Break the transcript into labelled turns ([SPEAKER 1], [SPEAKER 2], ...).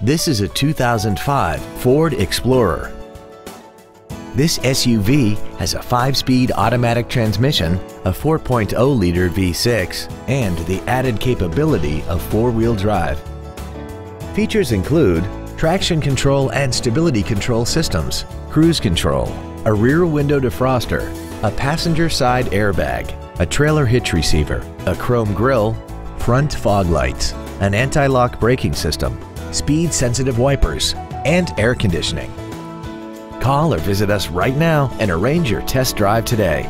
[SPEAKER 1] This is a 2005 Ford Explorer. This SUV has a 5-speed automatic transmission, a 4.0-liter V6, and the added capability of four-wheel drive. Features include traction control and stability control systems, cruise control, a rear window defroster, a passenger side airbag, a trailer hitch receiver, a chrome grille, front fog lights, an anti-lock braking system, speed-sensitive wipers, and air conditioning. Call or visit us right now and arrange your test drive today.